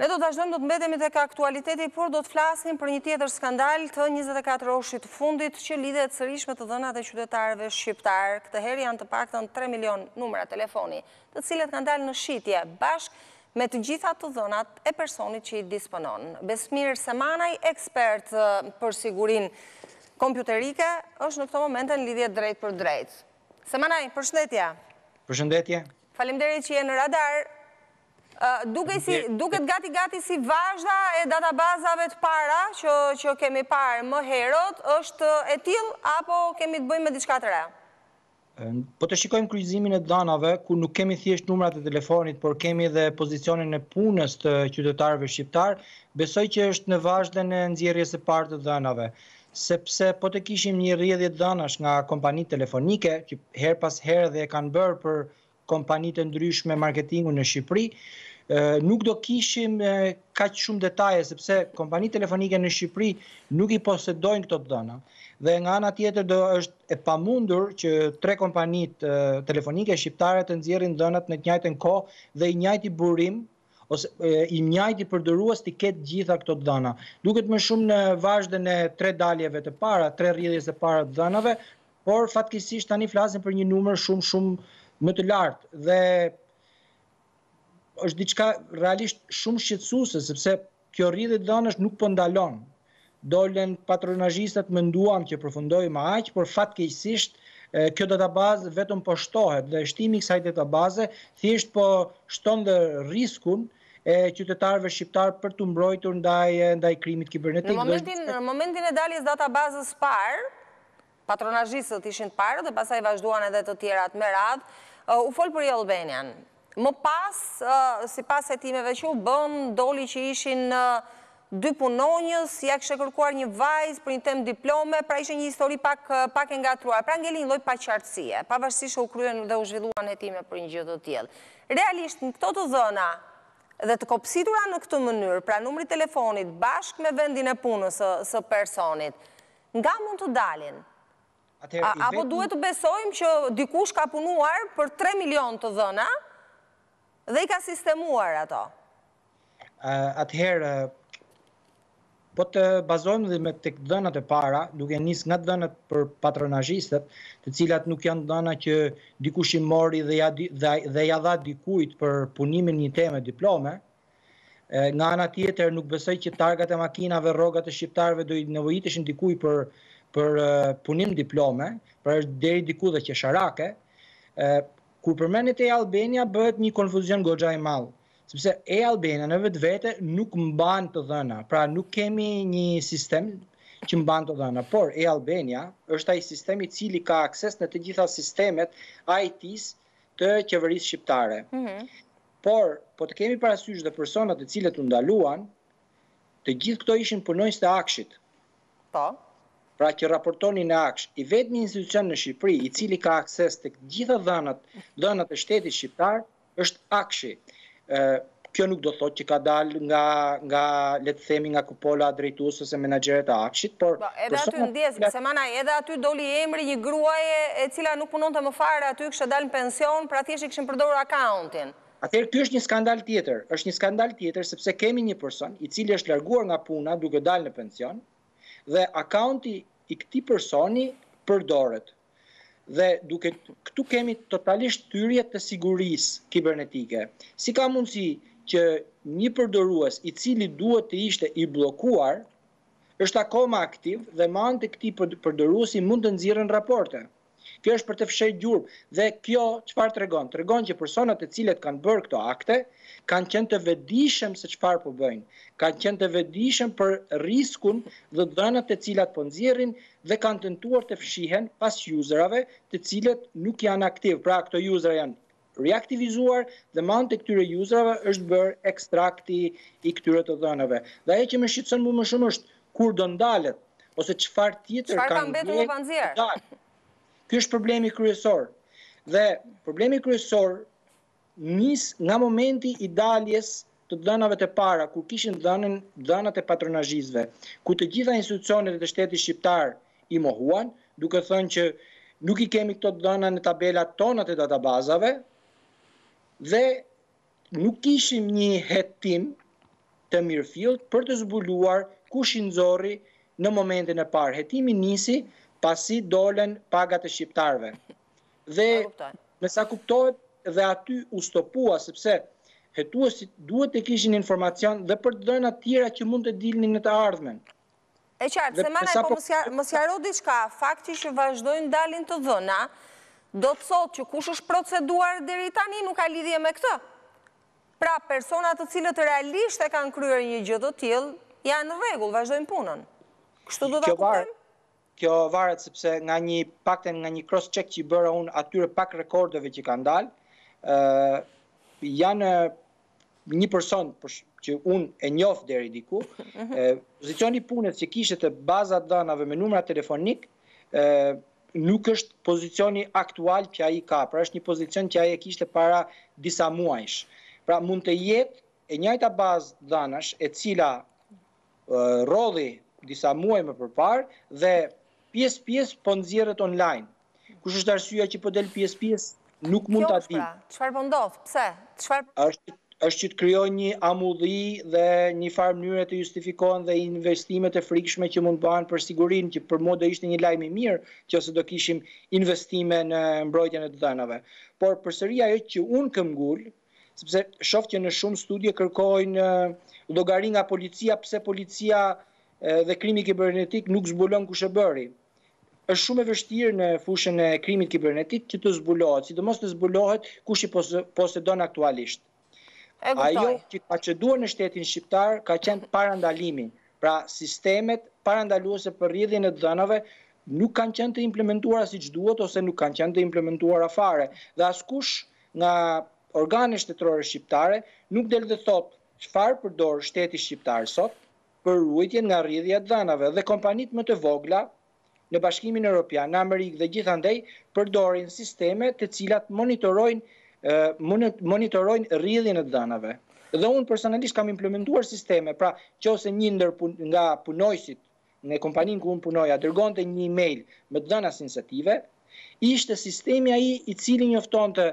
Ne do të vazhdojmë, do të mbetemi tek aktualiteti, por do të flasim për një tjetër skandal të 24 orëshit të fundit që lidhet sërish me të dhënat e qytetarëve shqiptarë. Këtë herë janë të paktën 3 milion numra telefoni, të cilët kanë dalë në shitje, bashkë me të gjitha të dhënat e personit që i disponon. Besmir Semanaj, ekspert për sigurinë kompjuterike, është në këto momente në lidhje drejtpërdrejt. Semanaj, përshëndetje! Përshëndetje! Faleminderit që je në radar, Duket gati gati si vazhda e databazave të para që kemi parë më herët, është e tillë apo kemi të bëjmë me diçka të re? Po të shikojmë kryqëzimin e të dhënave, ku nuk kemi thjesht numrat e telefonit, por kemi dhe pozicionin e punës të qytetarëve shqiptarë, besoj që është në vazhdën e nxjerrjes së parë të të dhënave, sepse po të kishim një rrjedhje të dhënash nga kompanitë telefonike, që herë pas here dhe e kanë bërë për kompani të ndryshme marketingu në Shqipëri, nuk do kishim kaq shumë detaje sepse kompanitë telefonike në Shqipëri nuk i posedojnë këto të dhëna. Dhe nga ana tjetër do është e pamundur që tre kompanitë telefonike shqiptare të nxjerrin të dhënat në të njëjtën kohë dhe i njëjti burim ose i njëjti përdorues të ketë gjithë këto të dhëna. Duket më shumë në vazhdën e tre daljeve të para, tre rrjedhjes së para të dhënave, por fatkeqësisht tani flasim për një numër shumë shumë më të lartë dhe është diçka realisht shumë shqetësuese sepse kjo rrjedhje të dhënash nuk po ndalon. Dolën patronazhistat menduam që përfundoi me aq, por fatkeqësisht kjo databazë vetëm po shtohet dhe shtimi i kësaj databaze thjesht po shton dhe riskun e qytetarëve shqiptarë për t'u mbrojtur ndaj ndaj krimit kibernetik. Në momentin në momentin e daljes së databazës së parë, patronazhistët ishin të parët dhe pastaj vazhduan edhe të tjerat me radhë, u fol për e-Albanian. Më pas, sipas hetimeve që u bënë, doli që ishin dy punonjës, ia kishte kërkuar një vajzë për një temë diplome, pra ishte një histori pak pak e ngatërruar. Pra ngeli një lloj paqartësie, pavarësisht që u kryen dhe u zhvilluan hetime për një gjë të tillë. Realisht, në këto të dhëna dhe të kopsitura në këtë mënyrë, pra numri i telefonit bashkë me vendin e punës së personit, Nga mund të dalin? Apo duhet të besojmë që dikush ka punuar për tre milionë të dhëna dhe i ka sistemuar ato? Atëherë, po të bazohemi dhe me të dhënat e para, duke nisë nga të dhënat për patronazhistët, të cilat nuk janë të dhëna që dikush i mori dhe ia dha dikujt për punimin e një teme diplome, Nga ana tjetër, nuk besoj që targat e makinave, rrogat e shqiptarëve do i nevojiteshin dikuj për për punim diplome, pra është deri diku dhe qesharake. Kur përmendet e-Albania, bëhet një konfuzion goxha i madh sepse e-Albania në vetvete nuk mban të dhëna, pra nuk kemi një sistem që mban të dhëna, por e-Albania është ai sistem i cili ka akses në të gjitha sistemet IT-s të qeverisë shqiptare. Mm -hmm. Por, po të kemi parasysh dhe personat të cilët u ndaluan, të gjithë këto ishin punonjës të AKSHI-t. Po. Pra që raportonin në AKSH. I vetmi institucion në Shqipëri, i cili ka akses tek të gjitha dhënat, dhënat e shtetit shqiptar, është AKSHI. Ë, kjo nuk do thotë që ka dalë nga nga le të themi nga Pola drejtues ose menaxherët e AKSHI-t, por Po, edhe aty ndjesë, Semanaj edhe aty doli emri një gruaje e cila nuk punonte më fare aty, kishte dalë në pension, pra thjesht i kishin përdorur akauntin. Atëherë ky është një skandal tjetër, është një skandal tjetër sepse kemi një person i cili është larguar nga puna duke dalë në pension dhe akaunti i këtij personi përdoret. Dhe duke këtu kemi totalisht thyrje të sigurisë kibernetike. Si ka mundësi që një përdorues i cili duhet të ishte i bllokuar është akoma aktiv dhe me anë të këtij përdoruesi mund të nxirren raporte. Kjo është për të fshehur gjurmë dhe kjo çfarë tregon? Tregon që personat të cilët kanë bërë këto akte kanë qenë të vetëdijshëm se çfarë po bëjnë, kanë qenë të vetëdijshëm për riskun dhe dhënat të cilat po nxjerrin dhe kanë tentuar të fshihen pas userave të cilët nuk janë aktiv. Pra këto usera janë riaktivizuar dhe me anë të këtyre userave është bërë ekstrakti i këtyre të dhënave. Dhe ajo që më shqetëson mu më shumë është kur do ndalet ose çfarë tjetër kanë. Çfarë ka mbetur më pa nxjerrë? Ky është problemi kryesor. Dhe problemi kryesor nis nga momenti i daljes të dhënave të para ku kishin dhënën dhënat e patronazhistëve, ku të gjitha institucionet e shtetit shqiptar i mohuan, duke thënë që nuk i kemi këto dhëna në tabelat tona të databazave dhe nuk kishim një hetim të mirëfilltë për të zbuluar kush i nxorri në momentin e parë. Hetimi nisi pasi dolën pagat e shqiptarëve. Dhe me sa kuptohet dhe aty u stopua sepse hetuesit duhet të kishin informacion dhe për të dhëna të tjera që mund të dilnin në të ardhmen. E qartë, Semanaj, po më sqaro diçka, fakti që vazhdojnë dalin të dhëna, do të thotë që kush është proceduar deri tani nuk ka lidhje me këtë. Pra, personat të cilët realisht e kanë kryer një gjë të tillë, janë në rregull, vazhdojnë punën. Kështu do ta kuptojmë? Kjo varet sepse nga një të paktën nga një cross check që i bëra unë atyre pak rekordeve që kanë dalë, ë janë një person për, që unë e njoh deri diku, mhm. ë pozicioni i punës që kishte te baza e të dhënave me numra telefonikë, ë nuk është pozicioni aktual që ai ka, pra është një pozicion që ai e kishte para disa muajsh. Pra mund të jetë e njëjta bazë të dhënash e cila rrodhi disa muaj më përparë dhe pjesë pjesë po nxirret online. Kush është arsyeja që po del pjesë pjesë? Nuk mund ta di. Kjo është pra, çfarë po ndodh? Pse? Çfarë është është që të krijojë një amulli dhe një farë mënyre të justifikohen dhe investimet e frikshme që mund të bëhen për sigurinë, që për mua do ishte një lajm i mirë, qoftë se do kishim investime në mbrojtjen e të dhënave. Por përsëri ajo që unë këmbëngul, sepse shoh që në shumë studio kërkojnë llogari nga policia pse policia dhe krimi kibernetik nuk zbulon kush e bëri. Është shumë e vështirë në fushën e krimit kibernetik që të zbulohet, sidomos të zbulohet kush i posedon aktualisht. Ajo që ka çeduar në shtetin shqiptar ka qenë parandalimi. Pra sistemet parandaluese për rrjedhjen e të dhënave nuk kanë qenë të implementuara siç duhet ose nuk kanë qenë të implementuara fare. Dhe askush Nga organet shtetërore shqiptare nuk del dhe thotë çfarë përdor shteti shqiptar sot për ruajtjen nga rrjedhja e të dhënave dhe kompanitë më të vogla në Bashkimin Europian, në Amerikë dhe gjithandej përdorin sisteme të cilat monitorojnë monitorojnë rrjedhjen e të dhënave. Dhe unë personalisht kam implementuar sisteme, pra qoftë se një ndër nga punonjësit në kompaninë ku unë punoja dërgonte një email me të dhëna sensitive, ishte sistemi ai i cili njoftonte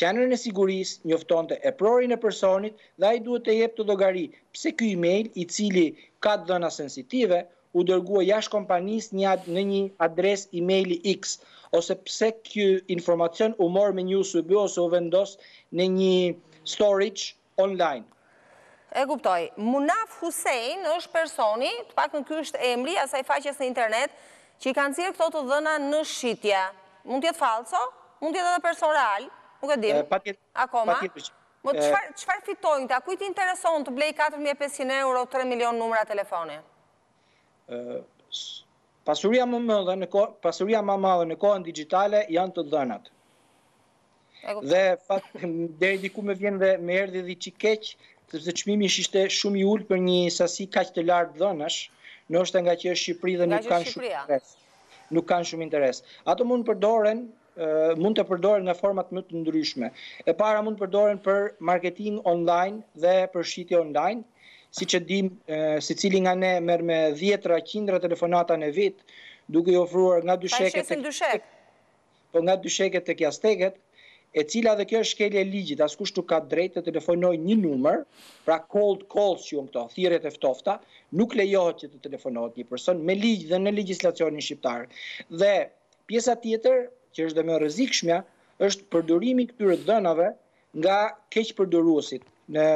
qendrën e sigurisë, njoftonte eprorin e personit dhe ai duhet të jepte llogari pse ky email i cili ka të dhëna sensitive u dërgua jashtë kompanisë në në një adresë emaili X ose pse ky informacion u mor me një USB ose u vendos në një storage online. E kuptoj. Munaf Hussein është personi, të paktën ky është emri i asaj faqes në internet, që i ka nxjerrë këto të dhëna në shitje. Mund të jetë fallco, mund të jetë edhe person real, nuk e dimë akoma. Po çfarë çfarë fitojnë këta? Kujt i intereson të blejë katër mijë e pesëqind euro tre milionë numra telefoni? Pasuria më e madhe në kohën dixhitale janë të dhënat. Dhe deri diku më vjen dhe më erdhi dhe çik keq, sepse çmimi ishte shumë i ulët për një sasi kaq të lartë të dhënash, ndoshta ngaqë është Shqipëri dhe nuk kanë shumë interes. Nuk kanë shumë interes. Ato mund të përdoren, mund të përdoren në format më të ndryshme. E para mund të përdoren për marketing online dhe për shitje online, siç e dimë secili nga ne merr me dhjetra, qindra telefonata në vit, duke i ofruar nga dysheket... Po i shesin dyshek? po nga dysheket tek jasteket, e cila dhe kjo është shkelje e ligjit, askush nuk ka të drejtë të telefonojë një numër, pra cold calls quhen këto, thirrjet e ftohta, nuk lejohet që të telefonohet një person me ligj dhe në legjislacionin shqiptar. Dhe pjesa tjetër, që është dhe më e rrezikshmja, është përdorimi i këtyre të dhënave Nga keqpërdoruesit, në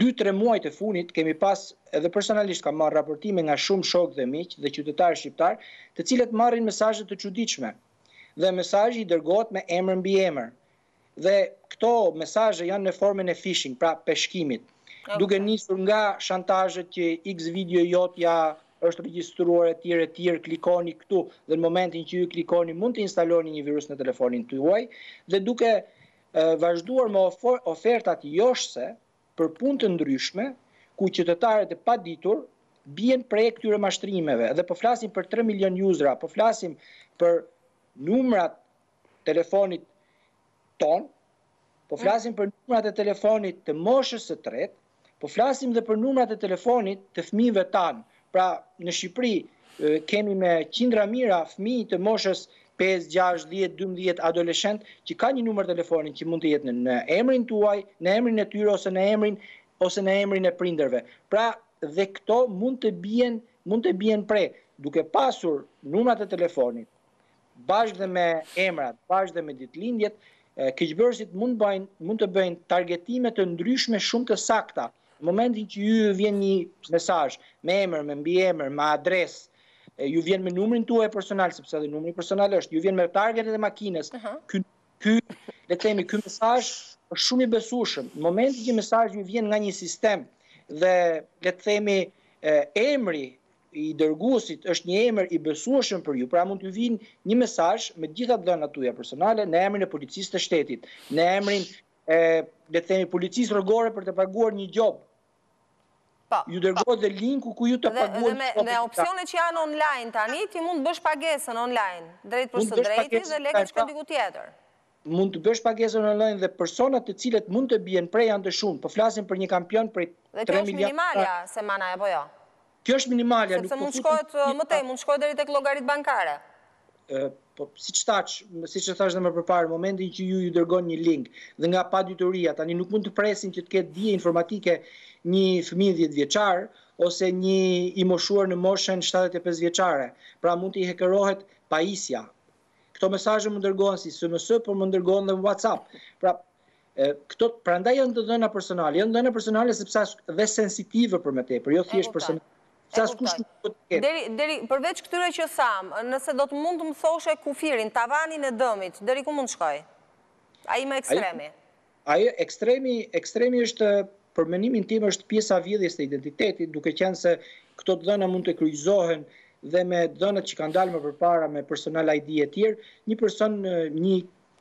dy tre muajt e fundit kemi pas edhe personalisht kam marrë raportime nga shumë shokë dhe miq dhe qytetarë shqiptarë, të cilët marrin mesazhe të çuditshme dhe mesazhi i dërgohet me emër mbiemër dhe këto mesazhe janë në formën e phishing, pra peshkimit, duke nisur nga shantazhet që X video jote ia është regjistruar etj etj klikoni këtu dhe në momentin që ju klikoni mund të instaloni një virus në telefonin tuaj dhe duke vazhduar me ofertat joshëse për punë të ndryshme ku qytetarët e paditur bien pre e këtyre mashtrimeve dhe po flasim për 3 milion user-a po flasim për numrat telefonit tanë, po flasim për numrat e telefonit të moshës së tretë, po flasim dhe për numrat e telefonit të fëmijëve tanë. Pra, në Shqipëri kemi me qindra mijëra fëmijë të moshës 5, 6, 10, 12 adoleshent që ka një numër telefoni që mund të jetë në emrin tuaj, në emrin e tyre ose në emrin ose në emrin e prindërve. Pra, dhe këto mund të bien mund të bien pre duke pasur numrat e telefonit bashkë dhe me emrat, bashkë dhe me ditëlindjet, keqbërësit mund bëjnë, mund të bëjnë targetime të ndryshme shumë të sakta. Në momentin që ju vjen një mesazh me emër, me mbiemër, me adresë, ju vjen me numrin tuaj personal, sepse edhe numri personal është, ju vjen me targat e makinës. Ky ky, le të themi, ky mesazh është shumë i besueshëm. Në momentin që mesazhi ju vjen nga një sistem dhe le të themi emri i dërguesit është një emër i besueshëm për ju, pra mund t'ju vijnë një mesazh me të gjitha të dhënat tuaja personale në emrin e policisë të shtetit, në emrin e le të themi policisë rrugore për të paguar një gjobë. Po. Ju po. dërgohet dhe linku ku ju të paguani. Dhe me, me opsionet që janë online tani, ti mund të bësh pagesën online, drejtpërsëdrejti dhe lekët shkojnë diku tjetër. Mund të bësh pagesën online dhe personat të cilët mund të bien pre janë të shumtë, po flasim për një kampion prej Dhe kjo është minimalja Semanaj apo jo? Kjo është minimalja, nuk po futen. Sepse mund të shkohet më tej, mund të shkohet deri tek llogaritë bankare. Po siç thash, siç e thash dhe më përpara, në momentin që ju ju dërgon një link dhe nga padituria, tani nuk mund të presin që të ketë dije informatike një fëmijë dhjetë vjeçar ose një i moshuar në moshën shtatëdhjetë e pesë vjeçare. Pra mund t'i hakerohet pajisja. Këto mesazhe mund dërgohen si SMS, por mund dërgohen dhe në WhatsApp. Pra, këto prandaj janë të dhëna personale, janë dhëna personale sepse është dhe sensitive për më tepër, jo thjesht personale. Askush nuk do të ketë. Deri deri përveç këtyre që thamë, nëse do të mund të më thoshe kufirin, tavanin e dëmit, deri ku mund të shkoj? Ai më ekstremi. Ai ekstremi, ekstremi është për mendimin tim është pjesa vjedhjes të identitetit, duke qenë se këto të dhëna mund të kryqëzohen dhe me dhënat që kanë dalë më përpara me personal ID e tjerë, një person një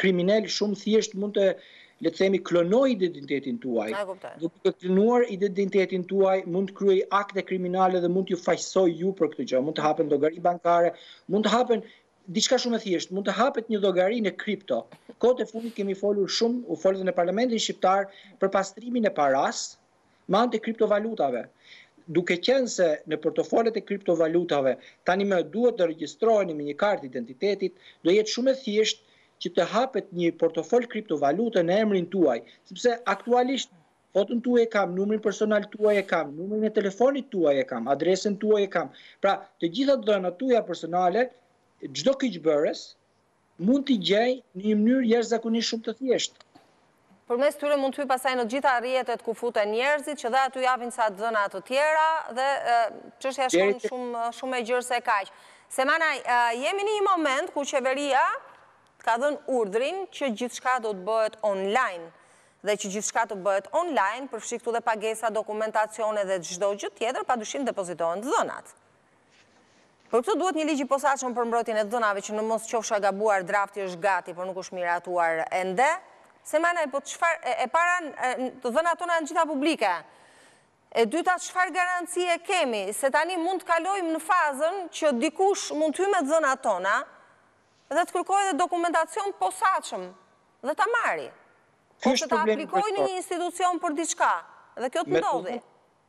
kriminel shumë thjesht mund të le të themi klonoj identitetin tuaj. Dhe duke klonuar identitetin tuaj mund të kryej akte kriminale dhe mund t'ju fajsoj ju për këtë gjë. Mund të hapen llogari bankare, mund të hapen Diçka shumë e thjeshtë, mund të hapet një llogari në kripto. Kohët e fundit kemi folur shumë, u fol dhe në parlamentin shqiptar për pastrimin e paras me anë të kriptovalutave. Duke qenë se në portofolet e kriptovalutave tanimë duhet të regjistroheni me një kartë identiteti, do jetë shumë e thjeshtë që të hapet një portofol kriptovalute në emrin tuaj, sepse aktualisht Foton tuaj e kam, numrin personal tuaj e kam, numrin e telefonit tuaj e kam, adresën tuaj e kam. Pra, të gjitha dhënat tuaja personale, çdo keqbërës mund t'i gjej në një mënyrë jashtëzakonisht shumë të thjeshtë. Përmes tyre mund të hyjë pastaj në të gjitha rrjetet ku futen njerëzit, që dhe aty japin ca dhëna të tjera dhe çështja shkon shumë shumë më gjërë se kaq. Semanaj, jemi në një moment ku qeveria ka dhënë urdhrin që gjithçka do të bëhet online. dhe që gjithçka të bëhet online, përfshi këtu dhe pagesa, dokumentacione dhe çdo gjë tjetër, padyshim depozitohen dhënat. Për këtë duhet një ligj i posaçëm për mbrojtjen e dhënave që në mos qofsha gabuar drafti është gati, por nuk është miratuar ende. Semanaj, po e para të dhënat tona janë gjitha publike. E dyta, çfarë garancie kemi se tani mund të kalojmë në fazën që dikush mund të hyjë me dhënat tona dhe të kërkojë edhe dokumentacion posaçëm dhe ta marri. Po që të aplikojë në një institucion për diçka, dhe kjo të ndodhi.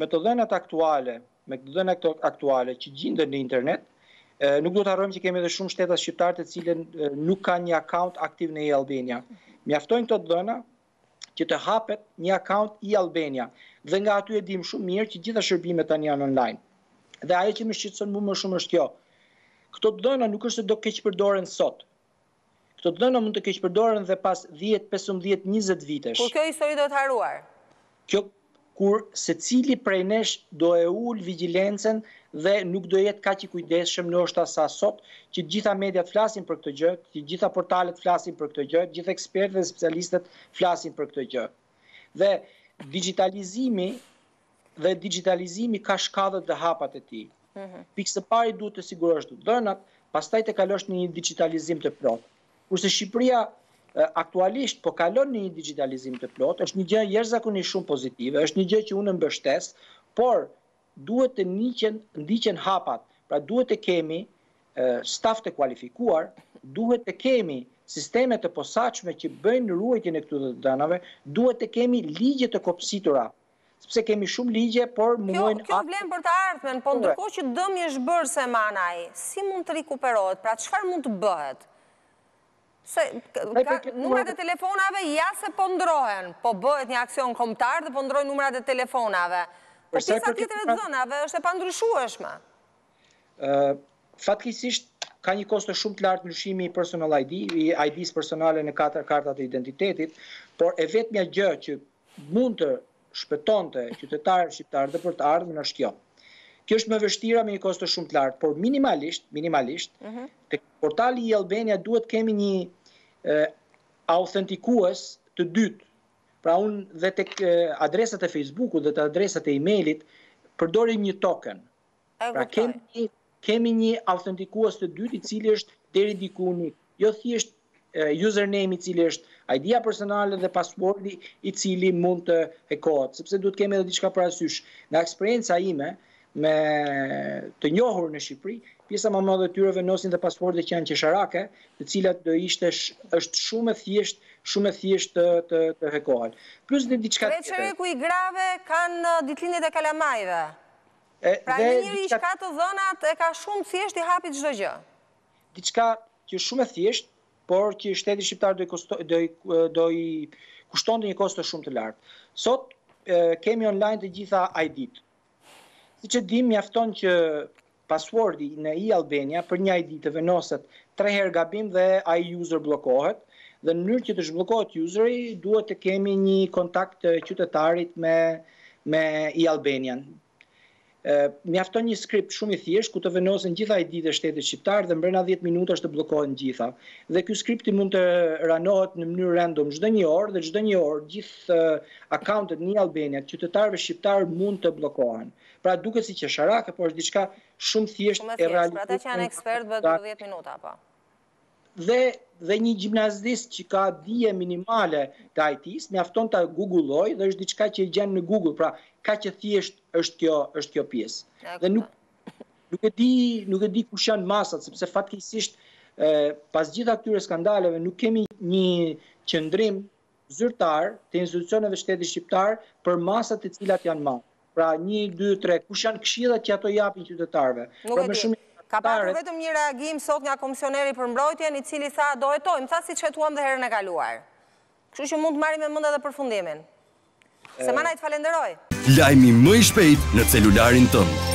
Me të dhënat aktuale, me të dhënat aktuale që gjinden në internet, nuk duhet të harrojmë që kemi edhe shumë shtetas shqiptarë të cilët nuk kanë një account aktiv në e-Albania. Mjaftojnë këto të dhëna që të hapet një account e-Albania. Dhe nga aty e dim shumë mirë që gjitha shërbimet tani janë online. Dhe ajo që më shqetëson mu më shumë është kjo. Këto të dhëna nuk është se do keqpërdoren sot, Këto të dhëna mund të keqpërdoren dhe pas dhjetë, pesëmbëdhjetë, njëzet vitesh. kur kjo histori do jetë harruar, kjo kur secili prej nesh do e ulë vigjilencën dhe nuk do jetë kaq i kujdesshëm në atë masë sa sot, që të gjitha mediat flasin për këtë gjë, të gjitha portalet flasin për këtë gjë, të gjithë ekspertët dhe specialistët flasin për këtë gjë. Dhe digjitalizimi dhe digjitalizimi ka shkallët dhe hapat e tij. Mhm. Pikë së pari duhet të sigurosh të dhënat, pastaj të kalosh në një digjitalizim të plotë. Kurse Shqipëria aktualisht po kalon në një digjitalizim të plotë, është një gjë jashtëzakonisht shumë pozitive, është një gjë që unë mbështes, por duhet të ndiqen ndiqen hapat. Pra duhet të kemi staf të kualifikuar, duhet të kemi sisteme të posaçme që bëjnë ruajtjen e këtyre të dhënave, duhet të kemi ligje të kopësitura sepse kemi shumë ligje, por mungojnë aktet. Kjo vlen për të ardhmen, po ndërkohë që dëmi është bërë Semanaj, si mund të rikuperohet, pra çfarë mund të bëhet? Se numrat e telefonave ja se po ndrohen, po bëhet një aksion kombëtar dhe po ndrojnë numrat e telefonave. Po pjesa tjetër e të dhënave është e pandryshueshme. Fatkeqësisht ka një kosto shumë të lartë ndryshimi i personal ID, i ID-së personale në kartat e identitetit, por e vetmja gjë që mund të shpëtonte qytetarët shqiptarë dhe për të ardhmen është kjo. Kjo është më vështira me një kosto shumë të lartë, por minimalisht, minimalisht, mm -hmm. te portali e-Albania duhet kemi një e, autentikues të dytë. Pra unë dhe tek adresat e Facebookut dhe te adresat e e-mailit, përdorim një token. E pra kemi, kemi një autentikues të dytë i cili është deri diku një, jo thjesht username i cili është ID-ja personale dhe passwordi i cili mund të hekohet, sepse duhet kemi edhe diçka parasysh. Nga eksperienca ime me të njohur në Shqipëri, pjesa më madhe e tyre vendosin dhe passworde që janë qesharake, të cilat do ishte është shumë e thjesht, shumë e thjesht të të, të hekohen. Plus dhe diçka tjetër. Treçereku i grave kanë ditëlindjet e kalamajve. Pra një njeri që ka të dhënat e ka shumë thjesht t'i hapi çdo gjë. Diçka që është shumë e thjeshtë, por që shteti shqiptar do i kushtonte një kosto shumë të lartë. Sot kemi online të gjitha ID-të. Siç e dimë, mjafton që passwordi në e-Albania për një ID të venoset tre herë gabim dhe ai user bllokohet dhe në mënyrë që të zhbllokohet useri duhet të kemi një kontakt të qytetarit me me e-Albanian. Mjafton një skript shumë i thjesht ku të venosen gjitha ID-të e shtetit shqiptar dhe mbrena 10 minutash të bllokohen gjitha. Dhe ky skripti mund të ranohet në mënyrë random çdo një orë dhe çdo një orë gjithë akauntet në e-Albania të qytetarëve shqiptar mund të bllokohen. Pra duket si qesharake, por është diçka shumë thjesht e realizuar. Shumë thjesht, për ata që janë ekspertë bëhet për 10 minuta apo? dhe dhe një gjimnazist që ka dije minimale të IT-s, mjafton ta googlojë dhe është diçka që e gjen në Google, pra kaq e thjeshtë është kjo është kjo pjesë. Dhe nuk nuk e di nuk e di kush janë masat, sepse fatkeqësisht pas gjitha këtyre skandaleve nuk kemi një qëndrim zyrtar të institucioneve shtetit shqiptar për masat të cilat janë marrë. Pra një, dy, tre, kush janë këshillat që ato u japin qytetarëve? Nuk pra, e di. Ka pasur vetëm një reagim sot nga Komisioneri për Mbrojtjen, i cili tha do hetojmë, tha siç hetuam dhe herën e kaluar. Kështu që mund të marrim me mend edhe përfundimin. Semanaj të falenderoj. Lajmi më i shpejt në celularin tënd.